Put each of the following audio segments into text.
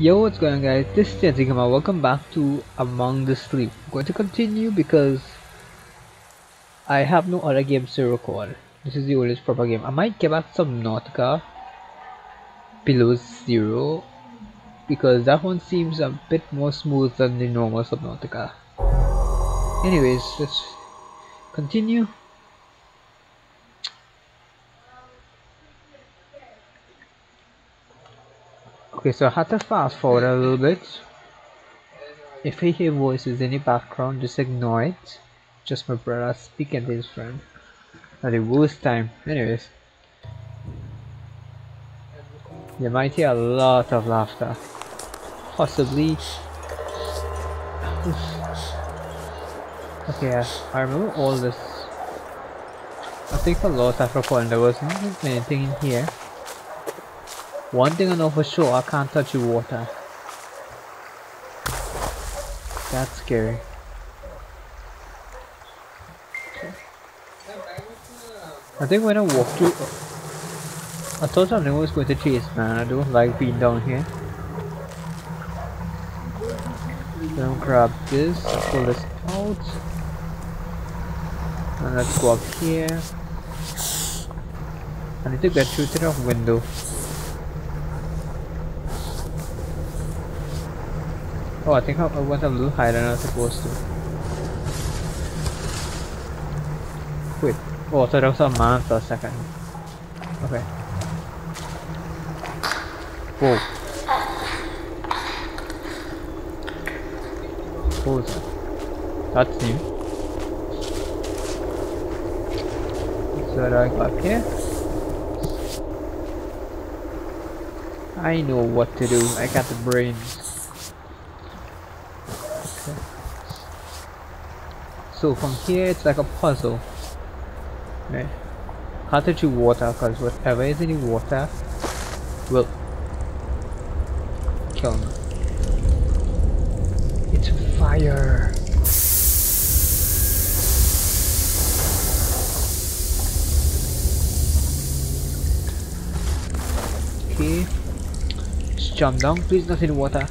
Yo, what's going on guys? This is TNC Gamer. Welcome back to Among the Sleep. I'm going to continue because I have no other games to record. This is the oldest proper game. I might get back Subnautica below zero because that one seems a bit more smooth than the normal Subnautica. Anyways, let's continue. Okay, so I had to fast forward a little bit. If you hear voices in the background, just ignore it. Just my brother speaking to his friend. At the worst time. Anyways. You might hear a lot of laughter. Possibly. okay, I remember all this. I think for lost I forgot there wasn't anything in here. One thing I know for sure, I can't touch the water. That's scary. I think when I walk through... I thought something was going to chase man, I don't like being down here. So grab this, pull this out. And let's go up here. I need to get through to the window. Oh, I think I, went a little higher than I was supposed to. Wait. Oh, so there was a man for a second. Okay. Whoa. Was that? That's new. So I go up here? I know what to do. I got the brains. So from here it's like a puzzle. Right? How to do water because whatever is in the water will kill me. It's fire. Okay. Just jump down, please not in water.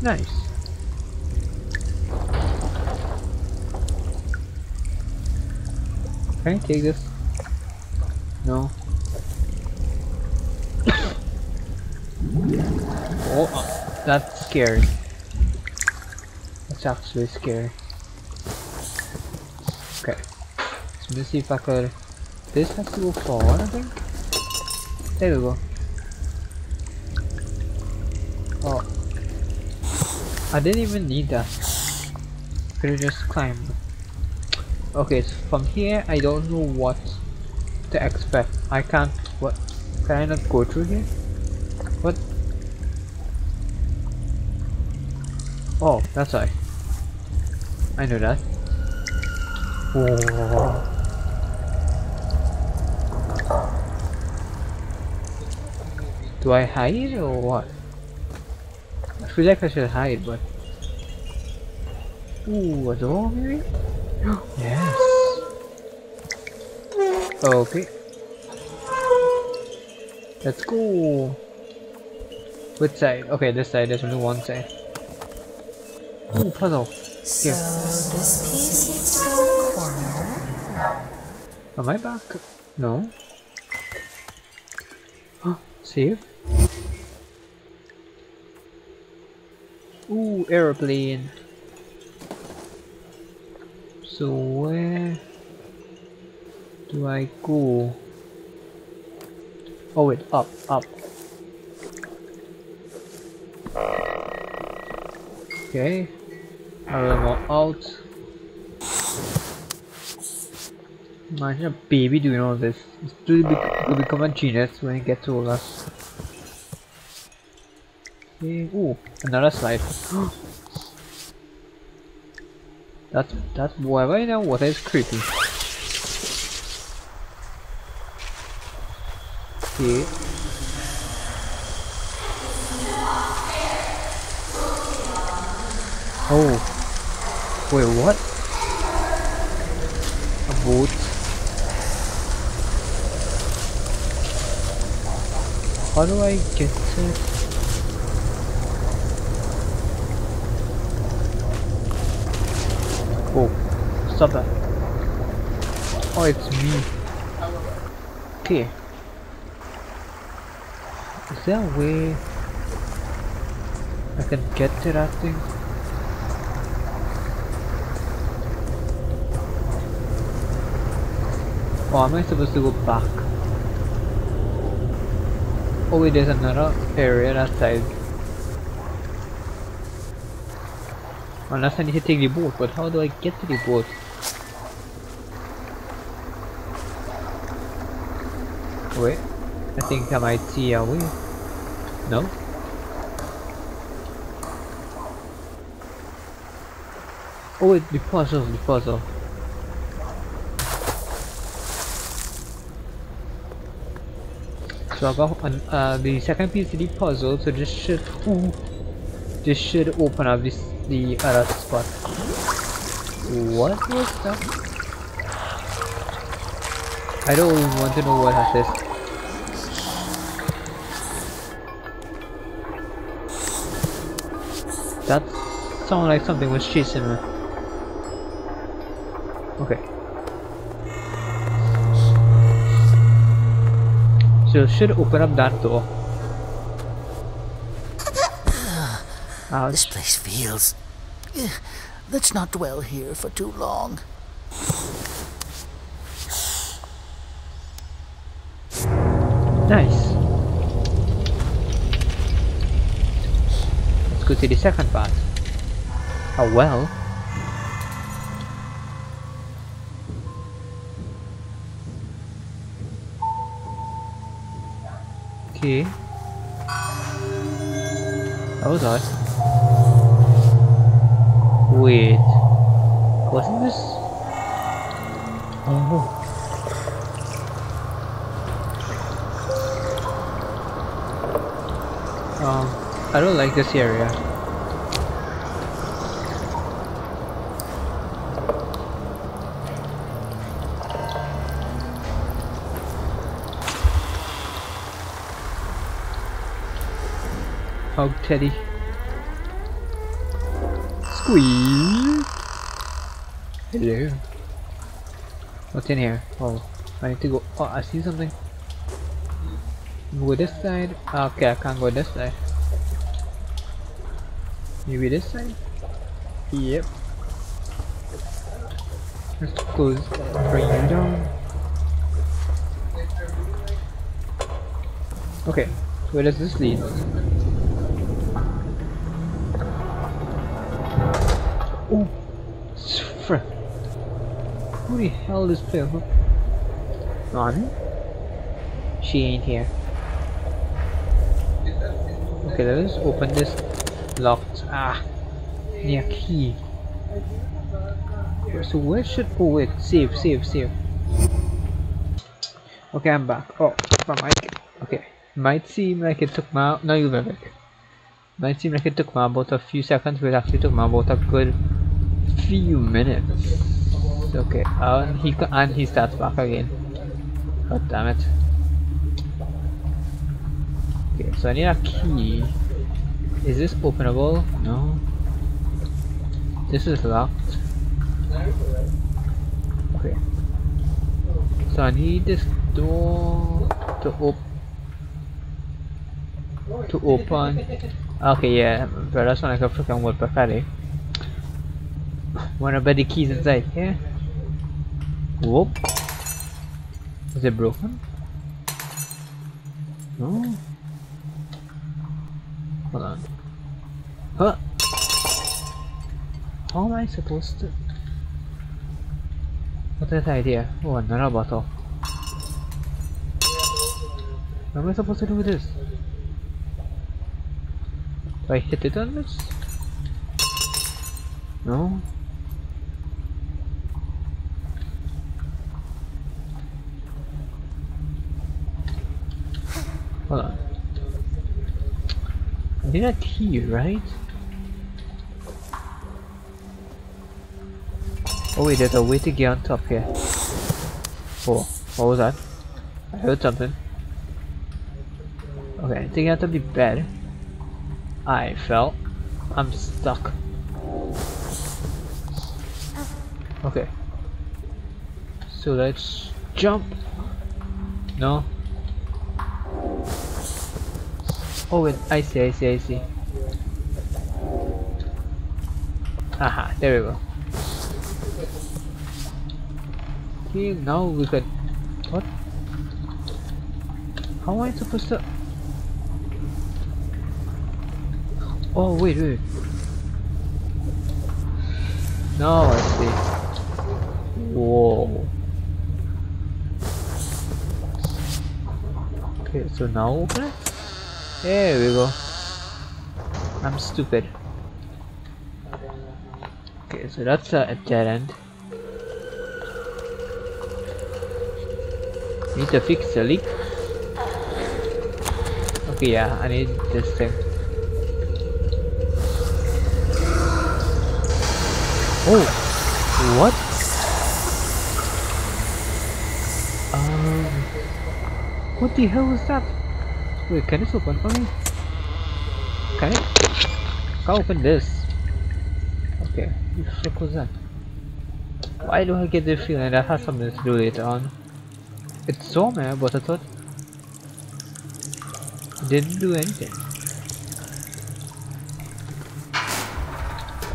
Nice. Can I take this? No. oh, uh, that's scary. That's actually scary. Okay. Let's see if I could... This has to go forward, I think? There we go. Oh. I didn't even need that. Could have just climbed. Okay, so from here I don't know what to expect. I can't what can I not go through here? What Oh, that's why. I know that. Whoa. Do I hide or what? I feel like I should hide, but... Ooh, a door maybe? Yes. Okay. Let's go. Which side? Okay, this side. There's only one side. Ooh, puzzle. Here. So this piece needs to go corner. Am I back? No. Huh, save. Ooh, aeroplane. So where do I go? Oh wait, up, up. Okay. A little more out. Imagine a baby doing all this. It's to be will become a genius when he gets older. Okay. Ooh, another slide. That's that's whatever you know what is creepy. Okay. Oh. Wait, what? A boat? How do I get to stop that. Oh, it's me. Okay. Is there a way I can get to that thing? Or am I supposed to go back? Oh wait, there's another area that side. Unless I need to take the boat, but how do I get to the boat? Wait, I think I might see a way. No? Oh wait, the puzzle, the puzzle. So I got an, uh, the second piece of the puzzle, so this should, ooh, this should open up this the other spot. What was that? I don't even want to know what is. That sounded like something was chasing me. Okay. So should open up that door. This place feels. Eh, Let's not dwell here for too long. Nice. Let's go to the second part. Oh well. Okay. Was odd. Wait. Wasn't this? Like this area. Hug Teddy. Squeeze. Hello. What's in here? Oh, I need to go. Oh, I see something. Go this side. Okay, I can't go this side. Maybe this side? Yep. Let's close. Bring you down. Okay, where does this lead? Oh, frick. Who the hell is this? Nani? She ain't here. Okay, let us open this locked. Ah, near key. So where should? Oh wait, save, save, save. Okay, I'm back. Oh, my mic. Okay, might seem like it took my. No, you were back. Might seem like it took me about a few seconds, but it actually took me about a good few minutes. Okay, uh, he and he starts back again. God damn it. Okay, so I need a key. Is this openable? No. This is locked. Okay. So I need this door to op to open. Okay, yeah, ¿eh? but that's not like a freaking wood buffet. Wanna bet the keys inside here? Whoop. Is it broken? No. Hold on. Huh? How am I supposed to? What's that idea? Oh, another bottle. What am I supposed to do with this? Do I hit it on this? No? Hold on. I need a key, right? Oh wait, there's a way to get on top here. Oh, what was that? I heard something. Okay, I think I have to be bad. I fell. I'm stuck. Okay. so let's jump. No. Oh wait, I see, I see, I see. Aha, there we go. Okay, now we can. What? How am I supposed to? Oh wait, wait. Now I see. Whoa. Okay, so now open it. There we go. I'm stupid. Okay, so that's at that end. Need to fix the leak. Okay, yeah, I need this thing. Oh, what? Um, what the hell was that? Wait, can this open for me? Can it? Can open this? Okay, what the fuck was that? Why do I get the feeling that has something to do later on? It's so man, but I thought it didn't do anything.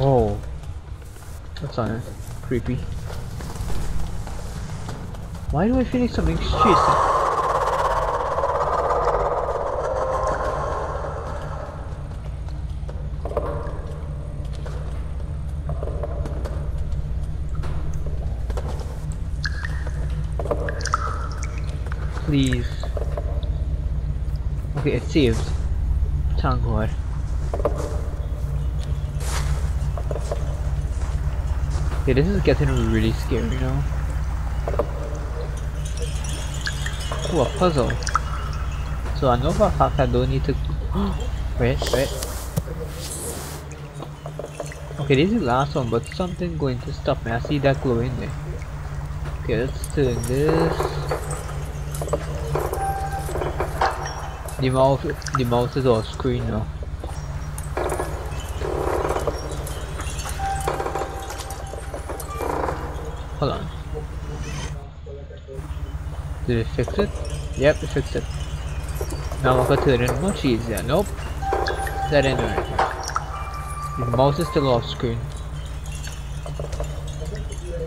Oh, that's on it? Creepy. Why do I feel like something's chasing? Please. Okay, it saved. Thank God. Yeah, this is getting really scary now. Oh, a puzzle. So I know for a fact I don't need to... wait, wait. Okay, this is the last one, but something going to stop me. I see that glow in there. Okay, let's turn this. The mouse, the mouse is off screen now. Hold on. Did it fix it? Yep, it fixed it. Now I can turn it much easier. Nope. That didn't. The mouse is still off screen.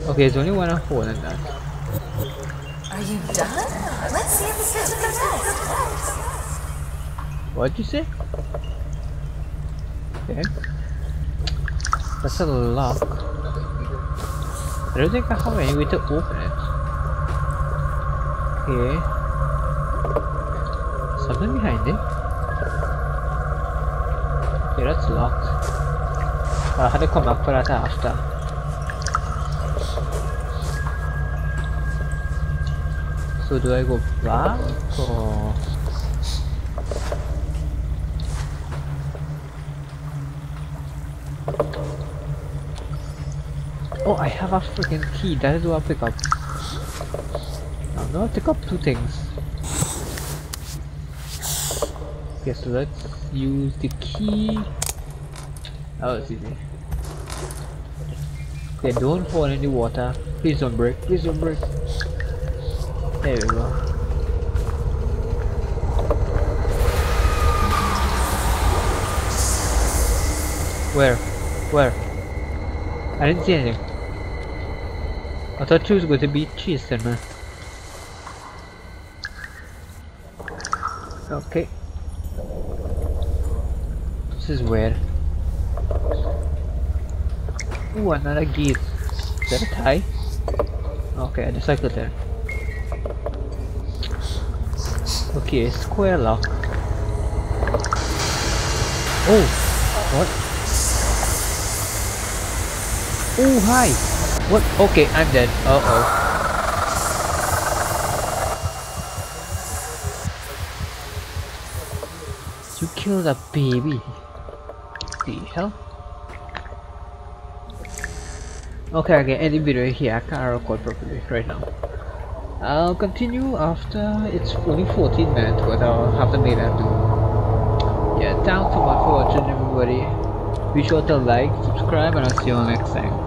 Okay, there's only one hole in that. Are you done? Let's see if this is the. What'd you say? Okay. That's a lock. I don't think I have any way to open it. Okay. Something behind it. Okay, that's locked. I had to come back for that after. So do I go back or? Oh, I have a freaking key. That is what I pick up. I'm gonna pick up two things. Okay, so let's use the key. Oh, it's easy. Okay, don't fall in the water. Please don't break. Please don't break. There we go. Where? Where? I didn't see anything. I thought she was going to be cheese then, man. Okay. This is weird. Ooh, another geese. Is that a tie? Okay, I it there. Okay, square lock. Oh! What? Oh, hi! What? Okay, I'm dead. Uh oh. You killed a baby. The hell? Okay, okay, end the video here. I can't record properly right now. I'll continue after it's only 14 minutes, but I'll have to make that do. Yeah, thanks so much for watching, everybody. Be sure to like, subscribe, and I'll see you all next time.